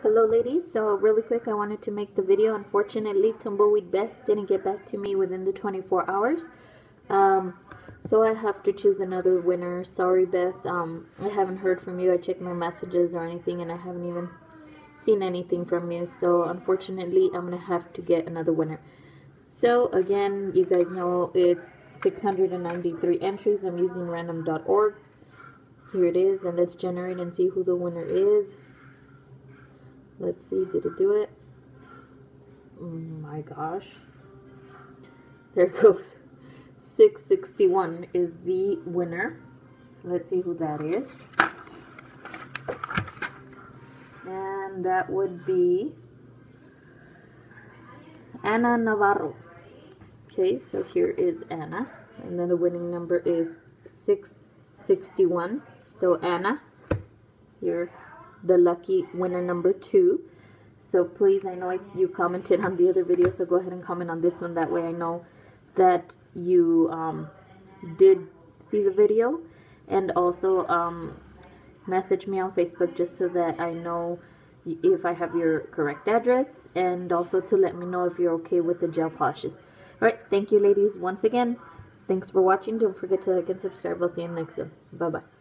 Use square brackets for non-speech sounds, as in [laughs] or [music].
Hello ladies, so really quick I wanted to make the video. Unfortunately Tumbleweed Beth didn't get back to me within the 24 hours. Um, so I have to choose another winner. Sorry Beth, um, I haven't heard from you. I checked my messages or anything and I haven't even seen anything from you. So unfortunately I'm going to have to get another winner. So again, you guys know it's 693 entries. I'm using random.org. Here it is and let's generate and see who the winner is. Let's see, did it do it? Oh my gosh. There [laughs] goes. 661 is the winner. Let's see who that is. And that would be Anna Navarro. Okay, so here is Anna. And then the winning number is 661. So Anna, you're the lucky winner number two. So please, I know you commented on the other video, so go ahead and comment on this one. That way I know that you um, did see the video. And also um, message me on Facebook just so that I know if I have your correct address. And also to let me know if you're okay with the gel polishes. Alright, thank you ladies once again. Thanks for watching. Don't forget to like and subscribe. I'll see you next one. Bye-bye.